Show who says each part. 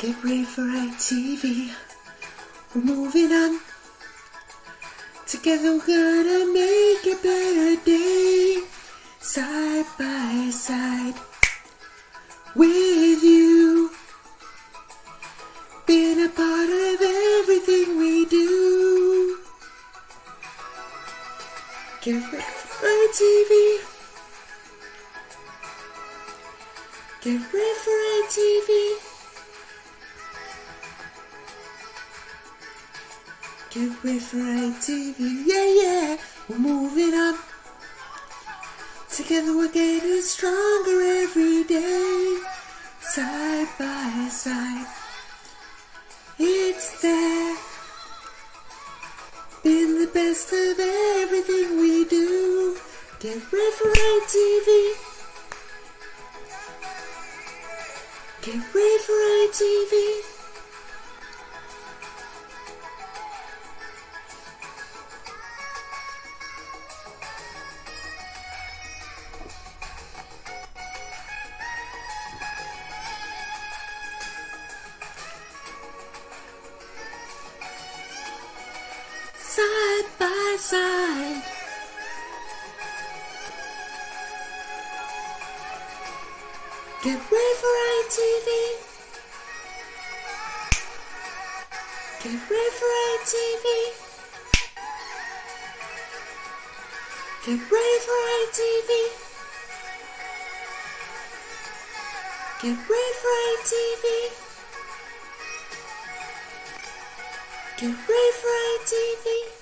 Speaker 1: Get ready for ITV. We're moving on. Together we're gonna make a better day. Side by side. With you. Being a part of everything we do. Get ready for ITV. Get ready for ITV. Get ready for ITV, yeah, yeah, we're moving on. Together we're getting stronger every day, side by side. It's there, been the best of everything we do. Get ready for ITV. Get ready for ITV. Side by side. Get ready for ITV. Get ready for ITV. Get ready for ITV. Get ready for ITV.